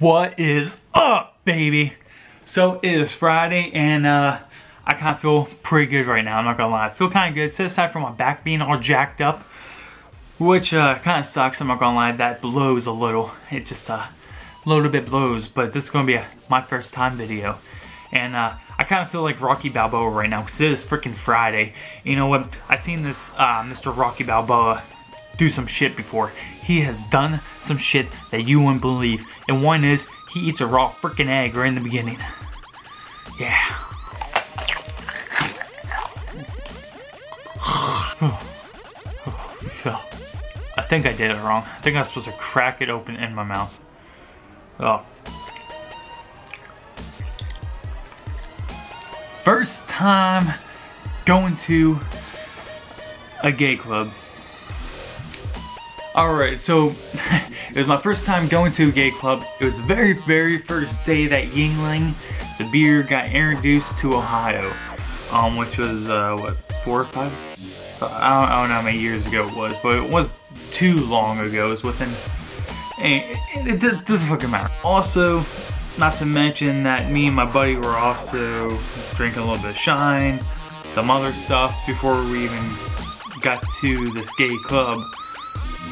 What is up, baby? So it is Friday and uh, I kind of feel pretty good right now, I'm not gonna lie. I feel kind of good, set aside from my back being all jacked up, which uh, kind of sucks, I'm not gonna lie, that blows a little. It just uh, a little bit blows, but this is gonna be a, my first time video. And uh, I kind of feel like Rocky Balboa right now because it is freaking Friday. You know what? I seen this uh, Mr. Rocky Balboa do some shit before. He has done some shit that you wouldn't believe. And one is, he eats a raw freaking egg right in the beginning. Yeah. I think I did it wrong. I think I was supposed to crack it open in my mouth. Oh. First time going to a gay club. Alright, so it was my first time going to a gay club. It was the very, very first day that Yuengling, the beer, got introduced to Ohio. Um, which was, uh, what, four or five? I don't, I don't know how many years ago it was, but it was too long ago. It was within, it, it, it doesn't fucking matter. Also, not to mention that me and my buddy were also drinking a little bit of Shine, some other stuff before we even got to this gay club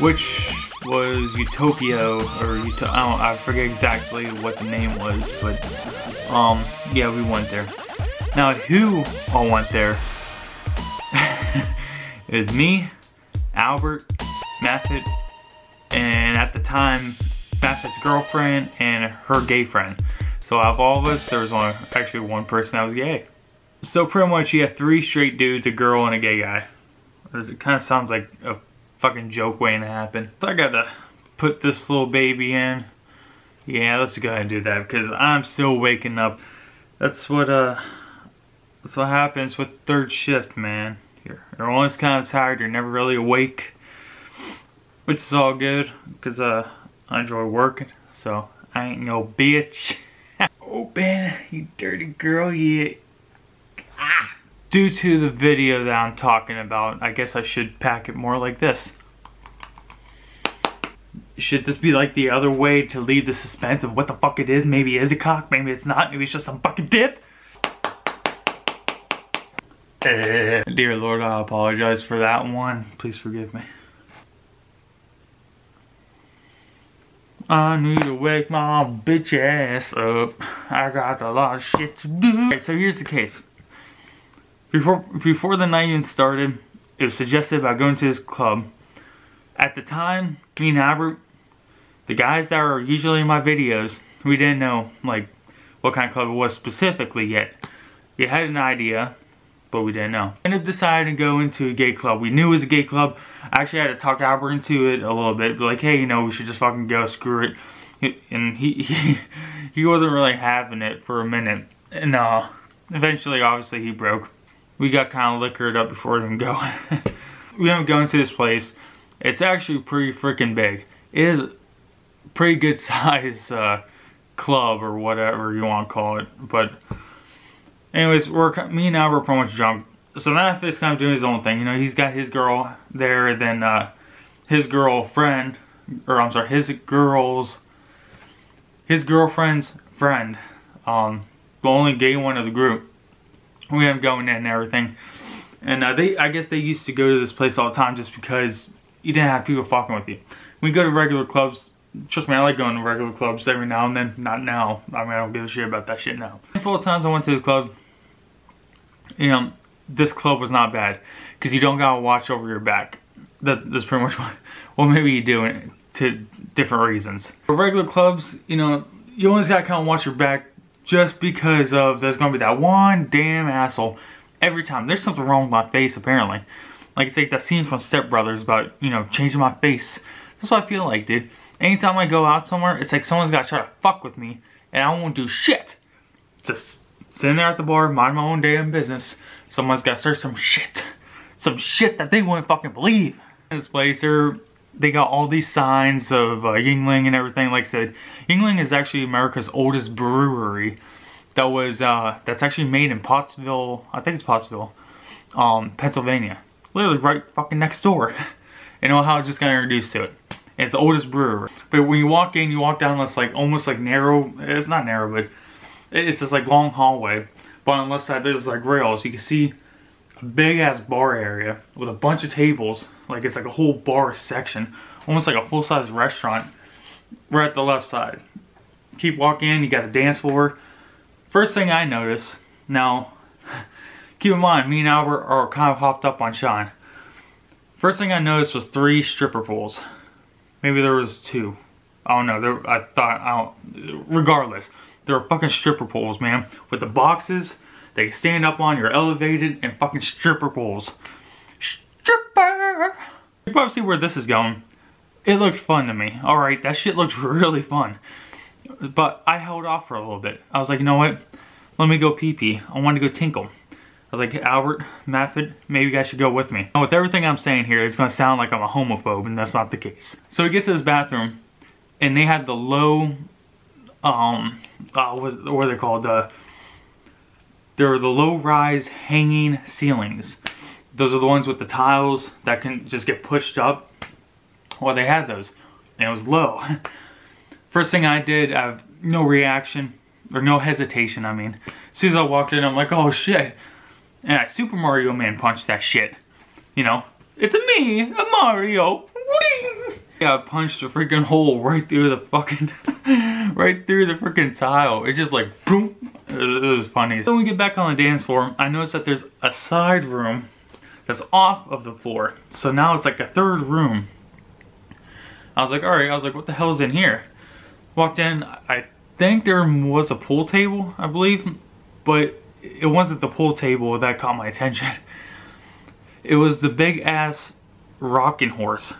which was Utopia or Uto I don't I forget exactly what the name was, but um yeah we went there. Now who all went there? it was me, Albert, Method, and at the time Method's girlfriend and her gay friend. So out of all of us, there was only actually one person that was gay. So pretty much you have three straight dudes, a girl, and a gay guy. It kind of sounds like a fucking joke waiting to happen. So I gotta put this little baby in. Yeah, let's go ahead and do that because I'm still waking up. That's what uh that's what happens with third shift, man. You're, you're always kind of tired, you're never really awake. Which is all good, because uh I enjoy working, so I ain't no bitch. Open, you dirty girl, you ah due to the video that I'm talking about, I guess I should pack it more like this. Should this be like the other way to leave the suspense of what the fuck it is? Maybe it is a cock, maybe it's not, maybe it's just some fucking dip? Dear Lord, I apologize for that one. Please forgive me. I need to wake my bitch ass up. I got a lot of shit to do. Right, so here's the case. Before, before the night even started, it was suggested about going to this club. At the time, me and Albert, the guys that are usually in my videos, we didn't know like what kind of club it was specifically yet. We had an idea, but we didn't know. Ended up deciding to go into a gay club. We knew it was a gay club. I actually had to talk Albert into it a little bit. Like, hey, you know, we should just fucking go, screw it. And he, he, he wasn't really having it for a minute. And uh, eventually, obviously, he broke we got kind of liquored up before even going. we end up going to this place. It's actually pretty freaking big. It is pretty good size uh, club or whatever you want to call it. But anyways, we're me and Albert pretty much drunk. So is kind of doing his own thing. You know, he's got his girl there, and then uh, his girlfriend, or I'm sorry, his girl's, his girlfriend's friend, um, the only gay one of the group we have going in and everything. And uh, they, I guess they used to go to this place all the time just because you didn't have people fucking with you. We go to regular clubs. Trust me, I like going to regular clubs every now and then. Not now. I mean, I don't give a shit about that shit now. A handful of times I went to the club, you know, this club was not bad. Because you don't gotta watch over your back. That, that's pretty much what, well, maybe you do it to different reasons. For regular clubs, you know, you always gotta kind of watch your back just because of there's gonna be that one damn asshole every time. There's something wrong with my face apparently. Like it's like that scene from Step Brothers about, you know, changing my face. That's what I feel like, dude. Anytime I go out somewhere, it's like someone's gotta try to fuck with me and I won't do shit. Just sitting there at the bar, mind my own damn business. Someone's gotta start some shit. Some shit that they wouldn't fucking believe. In this place, they're they got all these signs of uh, Yuengling and everything. Like I said, Yuengling is actually America's oldest brewery. That was uh, that's actually made in Pottsville. I think it's Pottsville, um, Pennsylvania. Literally right fucking next door. and Ohio just got introduced to it. It's the oldest brewery. But when you walk in, you walk down this like almost like narrow, it's not narrow, but it's just like long hallway. But on the left side, there's like rails. You can see a big ass bar area with a bunch of tables. Like it's like a whole bar section, almost like a full size restaurant right at the left side. Keep walking in, you got the dance floor. First thing I notice, now keep in mind, me and Albert are kind of hopped up on Shine. First thing I noticed was three stripper poles. Maybe there was two. I don't know. There, I thought, I don't, regardless, there are fucking stripper poles, man. With the boxes, they stand up on, you're elevated, and fucking stripper poles. Stripper! You probably see where this is going. It looked fun to me. Alright, that shit looks really fun. But I held off for a little bit. I was like, you know what? Let me go pee pee. I want to go tinkle. I was like, Albert, Matford, maybe you guys should go with me. With everything I'm saying here, it's going to sound like I'm a homophobe, and that's not the case. So we get to this bathroom, and they had the low, um, uh, what, what are they called? The, they're the low-rise hanging ceilings. Those are the ones with the tiles that can just get pushed up. Well, they had those, and it was low. First thing I did, I have no reaction, or no hesitation, I mean. As soon as I walked in, I'm like, oh shit. And I Super Mario Man punched that shit. You know, it's a me, a Mario. Yeah, I punched a freaking hole right through the fucking, right through the freaking tile. It just like, boom. It, was funny. So when we get back on the dance floor, I noticed that there's a side room that's off of the floor. So now it's like a third room. I was like, all right, I was like, what the hell is in here? Walked in, I think there was a pool table, I believe, but it wasn't the pool table that caught my attention. It was the big ass rocking horse.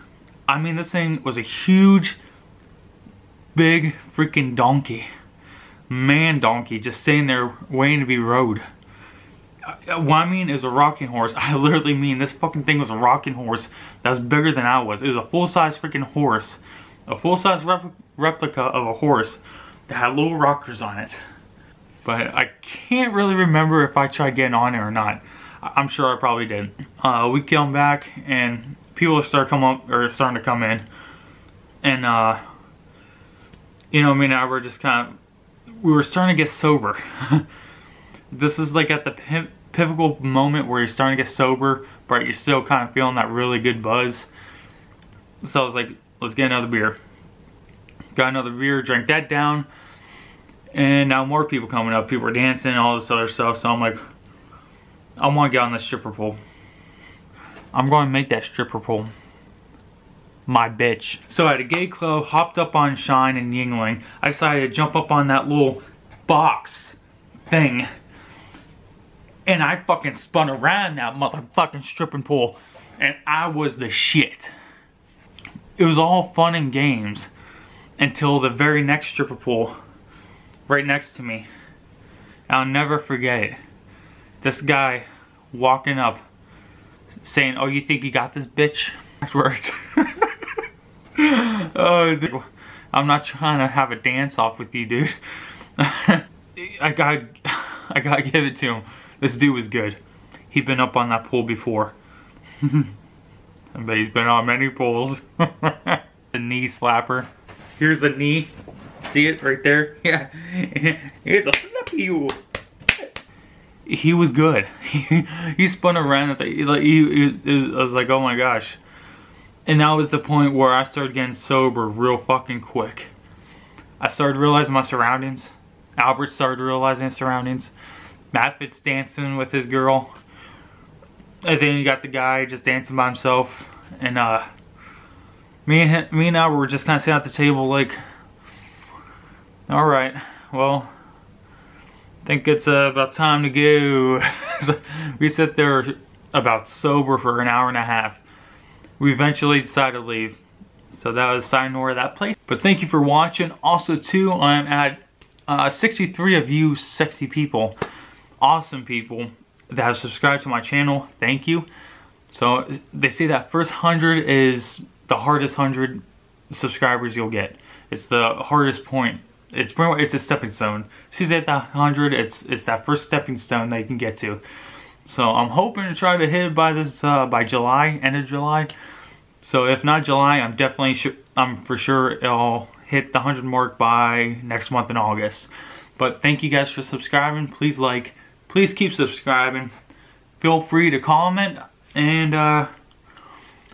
I mean, this thing was a huge, big freaking donkey. Man donkey just sitting there waiting to be rode. Uh, what I mean is a rocking horse. I literally mean this fucking thing was a rocking horse that was bigger than I was. It was a full-size freaking horse. A full-size rep replica of a horse that had little rockers on it. But I can't really remember if I tried getting on it or not. I'm sure I probably did. Uh, we come back and people start come up or starting to come in, and uh, you know, me and I were just kind of we were starting to get sober. this is like at the pivotal moment where you're starting to get sober, but you're still kind of feeling that really good buzz. So I was like, let's get another beer. Got another beer, drank that down. And now more people coming up. People are dancing, all this other stuff. So I'm like, I want to get on the stripper pole. I'm going to make that stripper pole my bitch. So at a gay club, hopped up on Shine and Yuengling. I decided to jump up on that little box thing. And I fucking spun around that motherfucking stripping pole. And I was the shit. It was all fun and games until the very next stripper pole right next to me. I'll never forget it. This guy walking up saying, oh, you think you got this, bitch? Afterwards. oh, I'm not trying to have a dance off with you, dude. I got, I gotta give it to him. This dude was good. He'd been up on that pool before. but he's been on many pools. the knee slapper. Here's the knee. See it right there? Yeah. Here's a. He was good. he spun around. At the, like, he, he, I was like, oh my gosh. And that was the point where I started getting sober real fucking quick. I started realizing my surroundings. Albert started realizing his surroundings. Matt Fitz dancing with his girl. And then you got the guy just dancing by himself. And uh, me and him, me and Albert were just kind of sitting at the table like, all right, well, I think it's uh, about time to go. we sit there about sober for an hour and a half. We eventually decided to leave. So that was Sayonara that place. But thank you for watching. Also too, I'm at uh, 63 of you sexy people, awesome people that have subscribed to my channel. Thank you. So they say that first 100 is the hardest 100 subscribers you'll get. It's the hardest point it's it's a stepping stone. She's at that 100, it's it's that first stepping stone that you can get to. So I'm hoping to try to hit by this uh, by July, end of July. So if not July, I'm definitely I'm for sure I'll hit the 100 mark by next month in August. But thank you guys for subscribing. Please like, please keep subscribing. Feel free to comment and uh,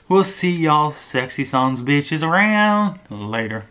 we'll see y'all sexy songs bitches around later.